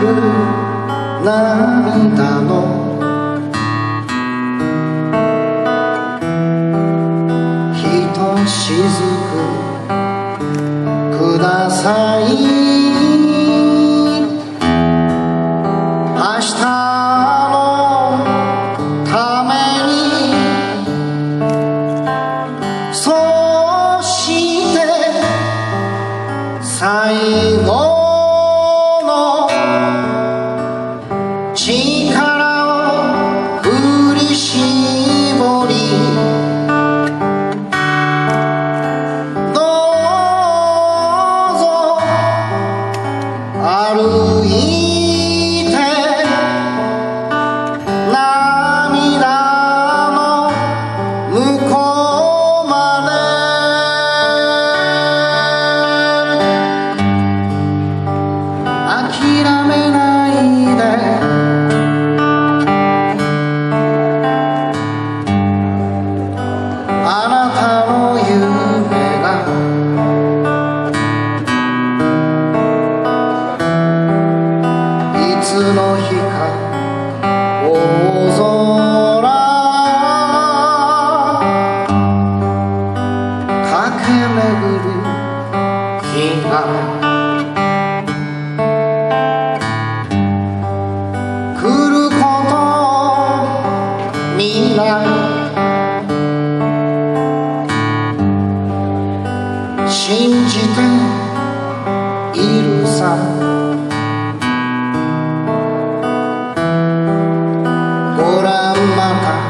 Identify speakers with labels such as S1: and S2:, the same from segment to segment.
S1: る涙の。ひとしずくください。信じているさ。ご覧また。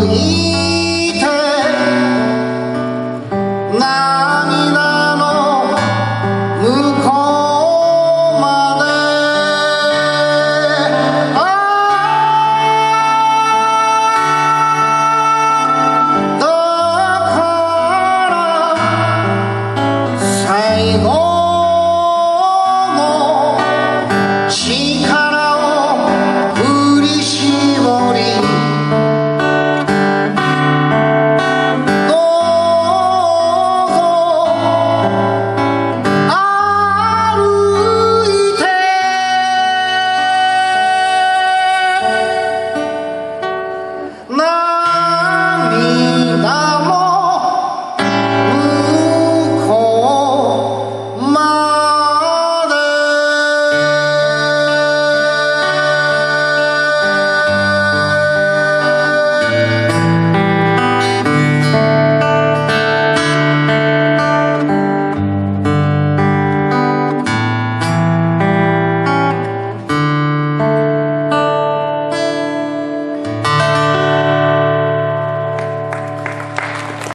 S1: Amém.